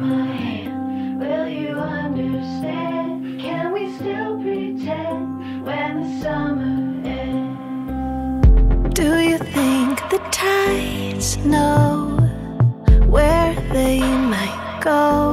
will you understand? Can we still pretend when the summer ends? Do you think the tides know where they might go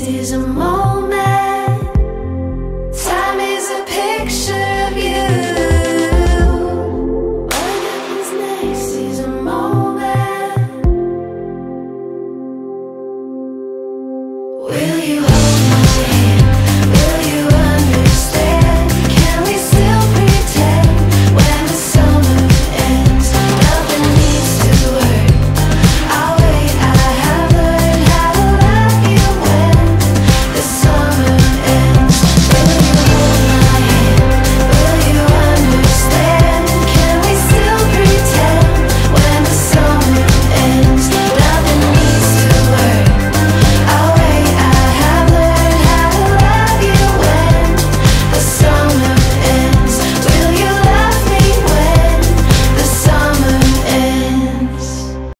This is a moment.